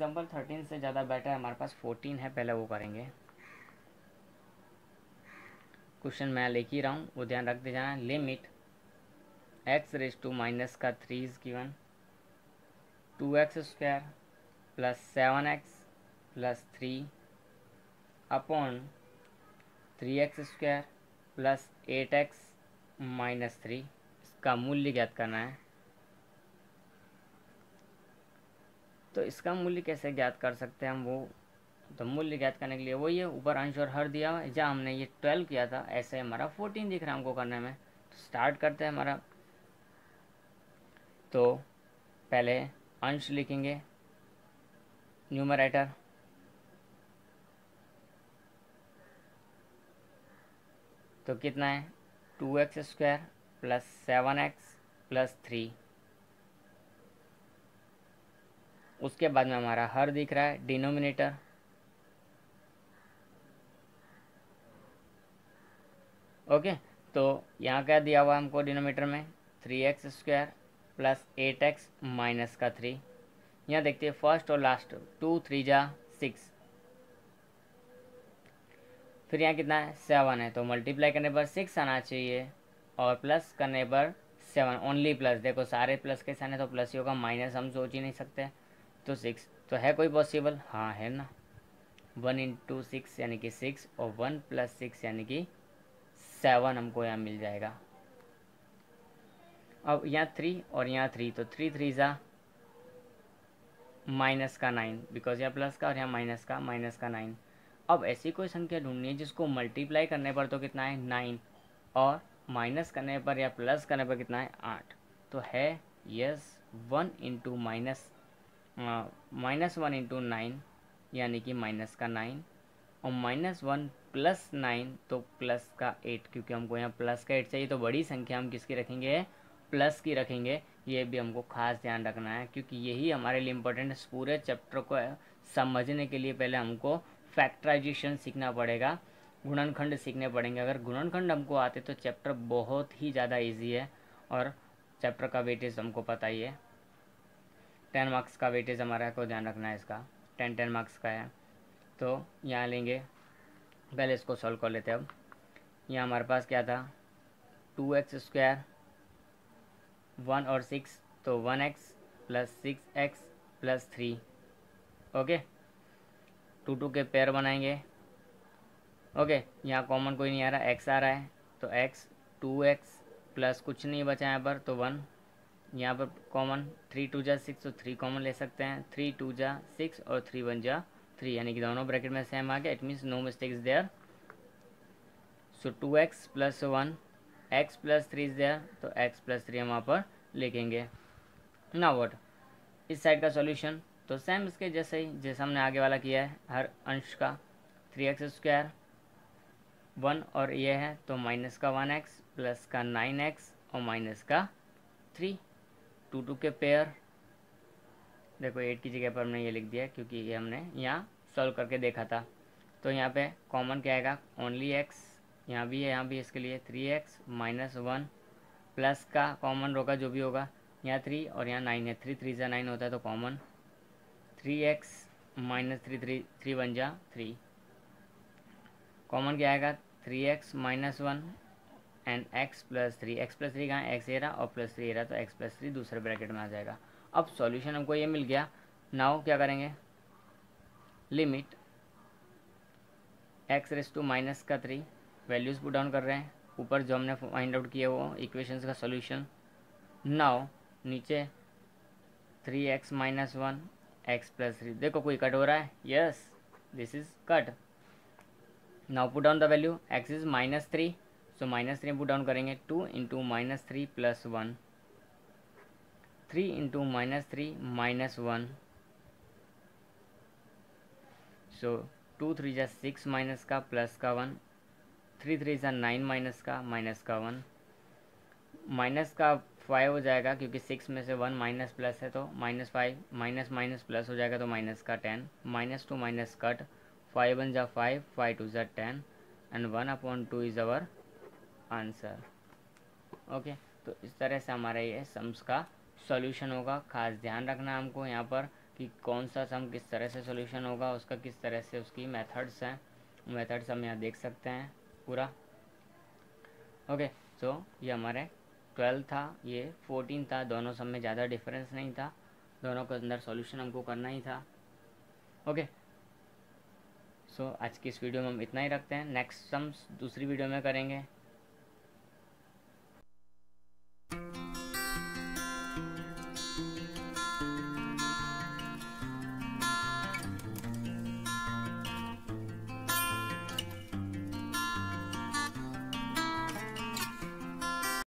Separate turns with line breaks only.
Example thirteen से ज़्यादा better है हमारे पास फोर्टीन है, पहले वो करेंगे। क्वेश्चन मैं लिख ही रहा हूँ, वो ध्यान रखते जाना। Limit x raise to minus का three is given to x square plus seven x plus three upon three x square plus eight x minus three इसका मूल्य ज्ञात करना है। तो इसका मूल्य कैसे ज्ञात कर सकते हैं हम? वो तो मूल्य ज्ञात करने के लिए वही है, ऊपर अंश और हर दिया हुआ जहाँ हमने ये ट्वेल्व किया था, ऐसे हमारा फोर्टीन दिख रहा है हमको करने में। तो स्टार्ट करते हैं हमारा। तो पहले अंश लिखेंगे न्यूमरेटर तो कितना है? Two x square plus seven x plus three उसके बाद में हमारा हर दिख रहा है डिनोमिनेटर ओके तो यहाँ क्या दिया हुआ है हमको डिनोमीटर में? Three x square plus eight x minus का थ्री यहाँ देखते हैं फ़र्स्ट और लास्ट टू थ्री जा सिक्स फिर यहाँ कितना है? सेवन है तो मल्टीप्लाई करने पर सिक्स आना चाहिए और प्लस करने पर सेवन ओनली प्लस देखो सारे प्लस के सामने तो प्लस ही होगा माइनस हम सोच ही नहीं सकते। तो सिक्स तो है कोई पॉसिबल हाँ है ना। वन इंटू सिक्स यानी कि सिक्स और वन प्लस सिक्स यानी कि सेवन हमको यहाँ मिल जाएगा। अब यहाँ थ्री और यहाँ थ्री तो थ्री थ्री ज़ा माइनस का नाइन बिकॉज़ यहाँ प्लस का और यहाँ माइनस का माइनस का नाइन अब ऐसी कोई संख्या ढूंढनी है जिसको मल्टीप्लाई करने पर तो कितना है? नाइन और माइनस करने पर या प्लस करने पर कितना है? आठ। तो है yes one into minus minus one into nine यानी कि माइनस का नाइन और माइनस वन प्लस नाइन तो प्लस का एट क्योंकि हमको यहाँ प्लस का एट चाहिए तो बड़ी संख्या हम किसकी रखेंगे? प्लस की रखेंगे। ये भी हमको खास ध्यान रखना है, क्योंकि यही हमारे लिए इम्पोर्टेंट है। पूरे चैप्टर को समझने के लिए पहले हमको फैक्टराइजेशन सीखना पड़ेगा, गुणनखंड सीखने पड़ेंगे। अगर गुणनखंड हमको आते तो चैप्टर बहुत ही ज़्यादा ईजी है, और चैप्टर का वेटेज हमको पता ही है। टेन मार्क्स का वेटेज हमारा को ध्यान रखना है इसका। टेन टेन मार्क्स का है। तो यहाँ लेंगे। पहले इसको सॉल्व कर लेते हैं अब। यहाँ हमारे पास क्या था? टू एक्स स्क्वायर, वन और सिक्स तो one x plus six x plus three. Okay? Two two के पेयर बनाएँगे। ओके? यहाँ कॉमन कोई नहीं आ रहा। एक्स आ रहा है तो एक्स, टू एक्स प्लस कुछ नहीं बचा यहाँ पर तो वन। यहाँ पर कॉमन थ्री टू जा सिक्स तो थ्री कॉमन ले सकते हैं। थ्री टू जा सिक्स और थ्री वन जा थ्री यानी कि दोनों ब्रैकेट में सेम आ गया। It means no mistake is there so two x plus one x plus three is there तो एक्स प्लस थ्री हम वहाँ पर लिखेंगे। ना वट इस साइड का सॉल्यूशन तो सेम इसके जैसे ही, जैसे हमने आगे वाला किया है, हर अंश का थ्री एक्स स्क्वायर वन और ये है तो माइनस का वन एक्स प्लस का नाइन एक्स और माइनस का थ्री टू टू के पेयर देखो एट की जगह पर हमने ये लिख दिया क्योंकि ये हमने यहाँ सॉल्व करके देखा था। तो यहाँ पे कॉमन क्या आएगा? ओनली एक्स यहाँ भी है, यहाँ भी इसके लिए three x minus one plus का कॉमन होगा जो भी होगा, यहाँ थ्री और यहाँ नाइन है। थ्री थ्री जा नाइन होता है तो common three x minus three three three one जा थ्री कॉमन क्या आएगा? Three x minus one and x plus three x plus three कहाँ एक्स ए रहा और प्लस थ्री ए रहा तो एक्स प्लस थ्री दूसरे ब्रैकेट में आ जाएगा। अब सॉल्यूशन हमको ये मिल गया। नाउ क्या करेंगे? Limit x race to minus का थ्री वैल्यूज़ पुट डाउन कर रहे हैं। ऊपर जो हमने फाइंड आउट किया वो इक्वेशंस का सॉल्यूशन नाउ नीचे three x minus one x plus three देखो कोई कट हो रहा है? Yes this is cut now put down the value x is minus three so minus three put down करेंगे two into minus three plus one three into minus three minus one so two three जा six minus का plus का one three three जा nine minus का minus का one minus का five हो जाएगा क्योंकि सिक्स में से वन माइनस प्लस है तो minus five minus minus plus हो जाएगा तो माइनस का ten minus two minus cut five one जा फाइव फाइव टू जा ten and one upon two is our answer. Okay? तो इस तरह से हमारा ये सम्स का सॉल्यूशन होगा। खास ध्यान रखना हमको यहाँ पर कि कौन सा सम किस तरह से सोल्यूशन होगा, उसका किस तरह से उसकी मेथड्स हैं। मेथड्स हम यहाँ देख सकते हैं पूरा। ओके? सो ये हमारे ट्वेल्व था, ये फोर्टीन था, दोनों सब में ज़्यादा डिफरेंस नहीं था। दोनों के अंदर सॉल्यूशन हमको करना ही था। ओके? सो आज की इस वीडियो में हम इतना ही रखते हैं। नेक्स्ट सम्स दूसरी वीडियो में करेंगे।